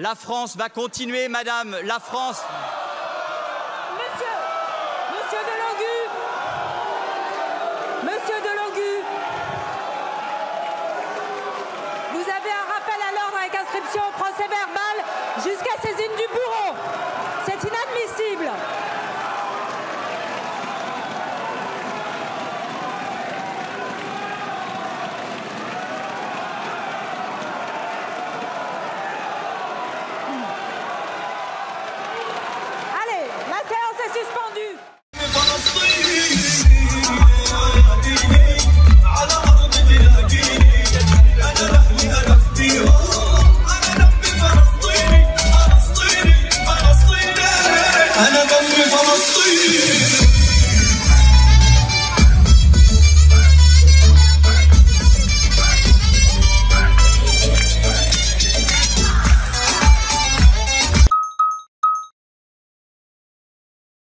La France va continuer, madame. La France. Monsieur Monsieur Delangu Monsieur Delangu Vous avez un rappel à l'ordre avec inscription au procès verbal jusqu'à saisine du bureau. C'est inadmissible. see.